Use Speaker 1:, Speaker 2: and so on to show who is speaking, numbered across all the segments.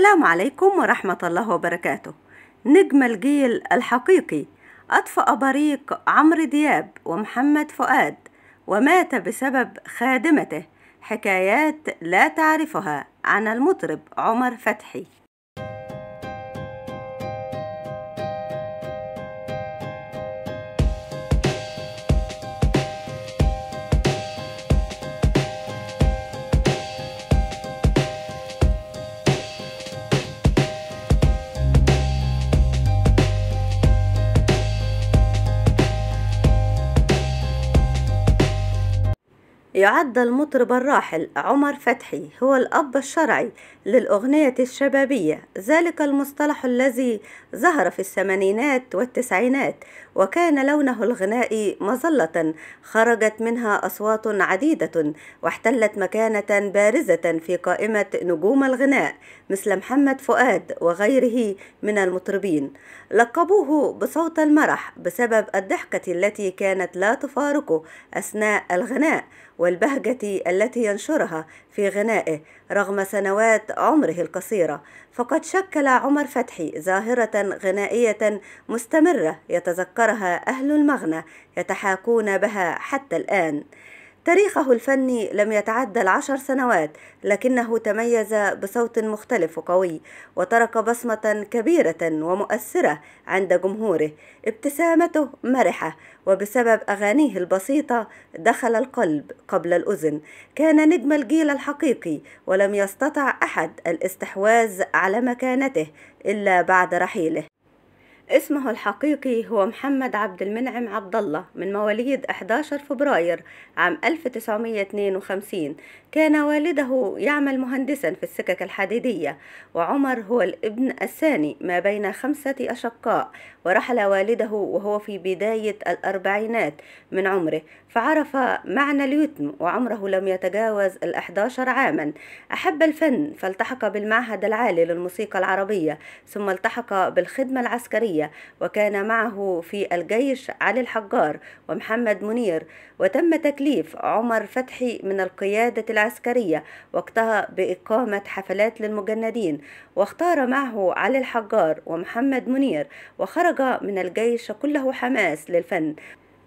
Speaker 1: السلام عليكم ورحمة الله وبركاته. نجم الجيل الحقيقي أطفأ بريق عمرو دياب ومحمد فؤاد ومات بسبب خادمته. حكايات لا تعرفها عن المطرب عمر فتحي. يعد المطرب الراحل عمر فتحي هو الأب الشرعي للأغنية الشبابية. ذلك المصطلح الذي ظهر في الثمانينات والتسعينات وكان لونه الغنائي مظلة خرجت منها أصوات عديدة واحتلت مكانة بارزة في قائمة نجوم الغناء مثل محمد فؤاد وغيره من المطربين. لقبوه بصوت المرح بسبب الضحكة التي كانت لا تفارقه أثناء الغناء والبهجة التي ينشرها في غنائه رغم سنوات عمره القصيرة فقد شكل عمر فتحي ظاهرة غنائية مستمرة يتذكرها أهل المغنى يتحاكون بها حتى الآن. تاريخه الفني لم يتعدى العشر سنوات لكنه تميز بصوت مختلف وقوي وترك بصمة كبيرة ومؤثرة عند جمهوره. ابتسامته مرحة وبسبب أغانيه البسيطة دخل القلب قبل الأذن. كان نجم الجيل الحقيقي ولم يستطع أحد الاستحواذ على مكانته إلا بعد رحيله. اسمه الحقيقي هو محمد عبد المنعم عبد الله من مواليد 11 فبراير عام 1952 كان والده يعمل مهندسا في السكك الحديدية وعمر هو الابن الثاني ما بين خمسة أشقاء. ورحل والده وهو في بداية الأربعينات من عمره فعرف معنى اليتم وعمره لم يتجاوز الأحداشر عاما. أحب الفن فالتحق بالمعهد العالي للموسيقى العربية ثم التحق بالخدمة العسكرية. وكان معه في الجيش علي الحجار ومحمد منير. وتم تكليف عمر فتحي من القيادة العسكرية وقتها بإقامة حفلات للمجندين. واختار معه علي الحجار ومحمد منير وخرج من الجيش كله حماس للفن.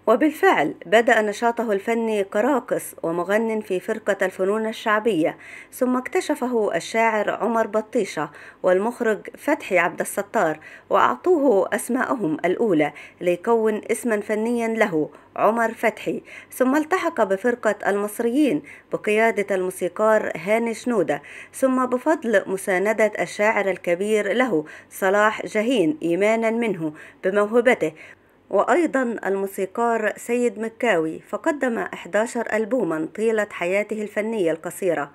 Speaker 1: وبالفعل بدأ نشاطه الفني كراقص ومغن في فرقة الفنون الشعبية ثم اكتشفه الشاعر عمر بطيشة والمخرج فتحي عبد الستار وأعطوه أسماءهم الأولى ليكون اسما فنيا له عمر فتحي. ثم التحق بفرقة المصريين بقيادة الموسيقار هاني شنودة ثم بفضل مساندة الشاعر الكبير له صلاح جاهين إيمانا منه بموهبته. وأيضا الموسيقار سيد مكاوي فقدم 11 ألبوما طيلة حياته الفنية القصيرة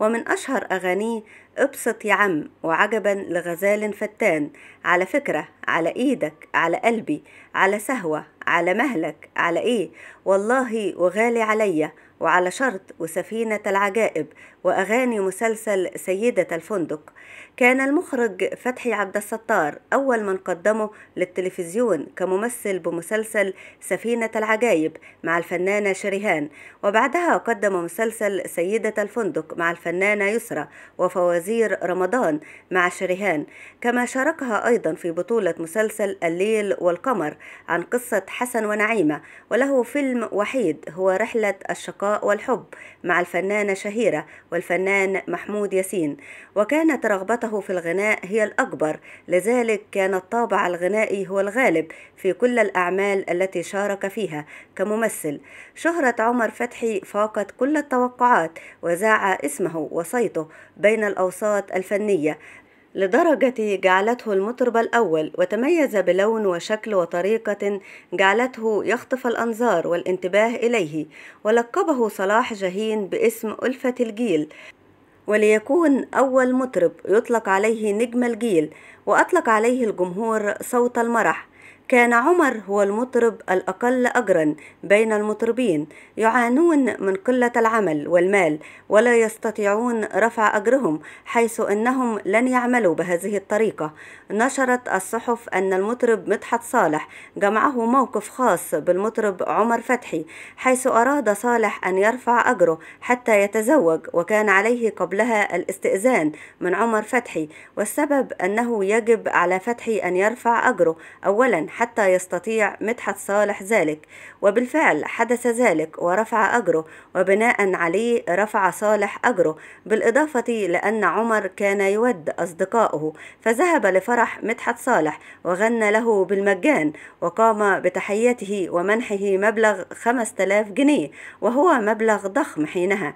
Speaker 1: ومن أشهر أغانيه ابسط يا عم وعجبا لغزال فتان على فكرة على إيدك على قلبي على سهوة على مهلك على إيه؟ والله وغالي عليا وعلى شرط وسفينة العجائب وأغاني مسلسل سيدة الفندق كان المخرج فتحي عبد الستار أول من قدمه للتلفزيون كممثل بمسلسل سفينة العجائب مع الفنانة شريهان. وبعدها قدم مسلسل سيدة الفندق مع الفنانة يسرى وفوازير رمضان مع شريهان. كما شاركها أيضا في بطولة مسلسل الليل والقمر عن قصة حسن ونعيمة وله فيلم وحيد هو رحلة الشقاء والحب مع الفنانة شهيرة والفنان محمود ياسين. وكانت رغبته في الغناء هي الأكبر لذلك كان الطابع الغنائي هو الغالب في كل الأعمال التي شارك فيها كممثل. شهرة عمر فتحي فاقت كل التوقعات وزاع اسمه وصيته بين الأوساط الفنية. لدرجة جعلته المطرب الأول وتميز بلون وشكل وطريقة جعلته يخطف الأنظار والانتباه إليه ولقبه صلاح جاهين باسم ألفة الجيل. وليكون أول مطرب يطلق عليه نجم الجيل وأطلق عليه الجمهور صوت المرح. كان عمر هو المطرب الأقل أجرا بين المطربين يعانون من قلة العمل والمال ولا يستطيعون رفع أجرهم حيث أنهم لن يعملوا بهذه الطريقة. نشرت الصحف أن المطرب مدحت صالح جمعه موقف خاص بالمطرب عمر فتحي حيث أراد صالح أن يرفع أجره حتى يتزوج وكان عليه قبلها الاستئذان من عمر فتحي والسبب أنه يجب على فتحي أن يرفع أجره أولا حتى يستطيع مدحت صالح ذلك. وبالفعل حدث ذلك ورفع أجره وبناء عليه رفع صالح أجره بالإضافة لأن عمر كان يود أصدقائه فذهب لفرح مدحت صالح وغنى له بالمجان وقام بتحيته ومنحه مبلغ 5000 جنيه وهو مبلغ ضخم حينها.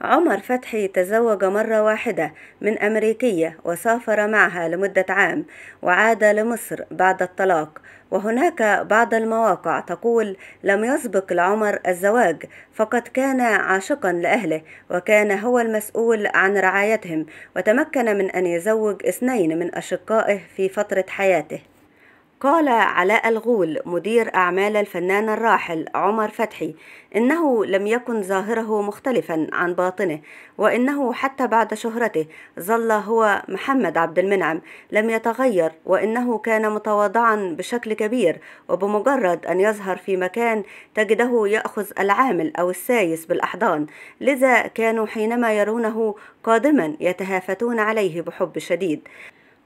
Speaker 1: عمر فتحي تزوج مرة واحدة من أمريكية وسافر معها لمدة عام وعاد لمصر بعد الطلاق. وهناك بعض المواقع تقول لم يسبق لعمر الزواج فقد كان عاشقا لأهله وكان هو المسؤول عن رعايتهم وتمكن من أن يزوج اثنين من أشقائه في فترة حياته. قال علاء الغول مدير أعمال الفنان الراحل عمر فتحي إنه لم يكن ظاهره مختلفا عن باطنه وإنه حتى بعد شهرته ظل هو محمد عبد المنعم لم يتغير وإنه كان متواضعا بشكل كبير وبمجرد أن يظهر في مكان تجده يأخذ العامل أو السايس بالأحضان لذا كانوا حينما يرونه قادما يتهافتون عليه بحب شديد.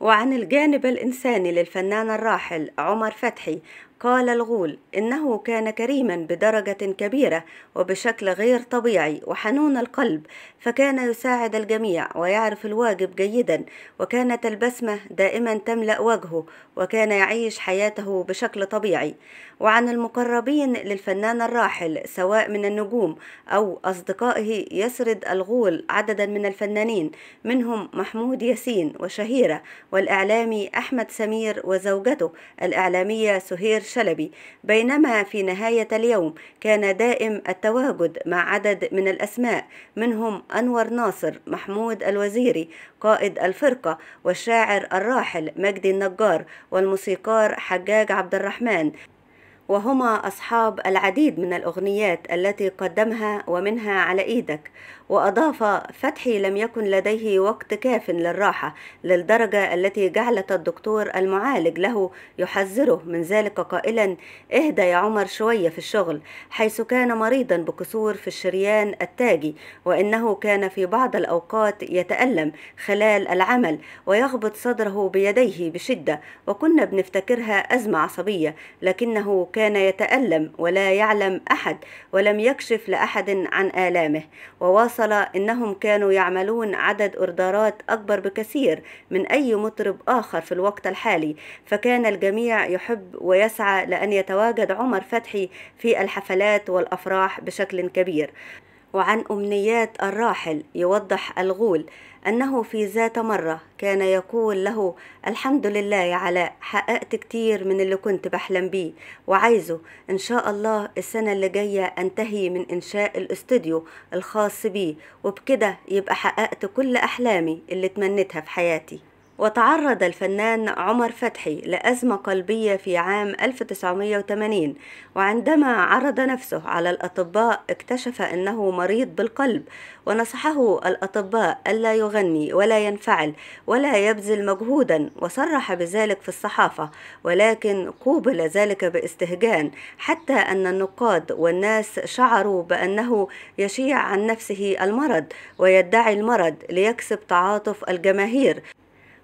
Speaker 1: وعن الجانب الإنساني للفنان الراحل عمر فتحي قال الغول إنه كان كريما بدرجة كبيرة وبشكل غير طبيعي وحنون القلب فكان يساعد الجميع ويعرف الواجب جيدا وكانت البسمة دائما تملأ وجهه وكان يعيش حياته بشكل طبيعي. وعن المقربين للفنان الراحل سواء من النجوم أو أصدقائه يسرد الغول عددا من الفنانين منهم محمود ياسين وشهيرة والإعلامي أحمد سمير وزوجته الإعلامية سهير شلبي بينما في نهاية اليوم كان دائم التواجد مع عدد من الأسماء منهم أنور ناصر محمود الوزيري قائد الفرقة والشاعر الراحل مجدي النجار والموسيقار حجاج عبد الرحمن. وهما أصحاب العديد من الأغنيات التي قدمها ومنها على إيدك وأضاف فتحي لم يكن لديه وقت كاف للراحة للدرجة التي جعلت الدكتور المعالج له يحذره. من ذلك قائلا إهدى يا عمر شوية في الشغل حيث كان مريضا بكسور في الشريان التاجي وإنه كان في بعض الأوقات يتألم خلال العمل ويخبط صدره بيديه بشدة وكنا بنفتكرها أزمة عصبية لكنه كان يتألم ولا يعلم أحد ولم يكشف لأحد عن آلامه وواصل إنهم كانوا يعملون عدد أوردرات أكبر بكثير من أي مطرب آخر في الوقت الحالي فكان الجميع يحب ويسعى لأن يتواجد عمر فتحي في الحفلات والأفراح بشكل كبير. وعن أمنيات الراحل يوضح الغول أنه في ذات مرة كان يقول له الحمد لله يا علاء حققت كتير من اللي كنت بحلم بيه وعايزه إن شاء الله السنة اللي جاية أنتهي من إنشاء الاستوديو الخاص بيه وبكده يبقى حققت كل أحلامي اللي تمنيتها في حياتي. وتعرض الفنان عمر فتحي لأزمة قلبية في عام 1980 وعندما عرض نفسه على الأطباء اكتشف أنه مريض بالقلب ونصحه الأطباء ألا يغني ولا ينفعل ولا يبذل مجهودا وصرح بذلك في الصحافة ولكن قوبل ذلك باستهجان حتى أن النقاد والناس شعروا بأنه يشيع عن نفسه المرض ويدعي المرض ليكسب تعاطف الجماهير.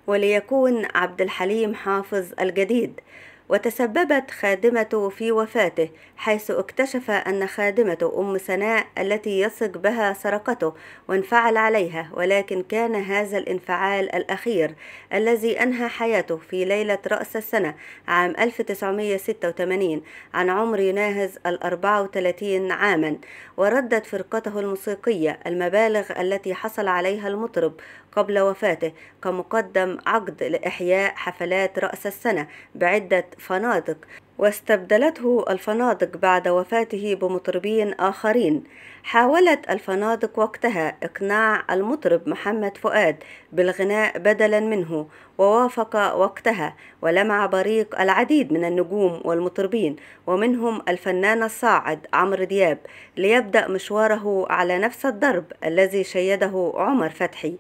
Speaker 1: وليكون عبد الحليم حافظ الجديد. وتسببت خادمته في وفاته حيث اكتشف أن خادمته أم سناء التي يثق بها سرقته وانفعل عليها ولكن كان هذا الانفعال الأخير الذي أنهى حياته في ليلة رأس السنة عام 1986 عن عمر يناهز ال 34 عاما. وردت فرقته الموسيقية المبالغ التي حصل عليها المطرب قبل وفاته كمقدم عقد لإحياء حفلات رأس السنة بعدة فنادق واستبدلته الفنادق بعد وفاته بمطربين آخرين. حاولت الفنادق وقتها إقناع المطرب محمد فؤاد بالغناء بدلا منه ووافق وقتها ولمع بريق العديد من النجوم والمطربين ومنهم الفنان الصاعد عمرو دياب ليبدأ مشواره على نفس الضرب الذي شيده عمر فتحي.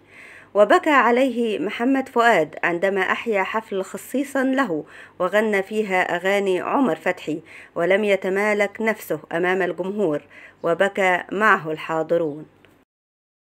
Speaker 1: وبكى عليه محمد فؤاد عندما أحيا حفل خصيصا له وغنى فيها أغاني عمر فتحي ولم يتمالك نفسه أمام الجمهور وبكى معه الحاضرون.